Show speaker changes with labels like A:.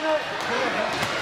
A: じゃ
B: ない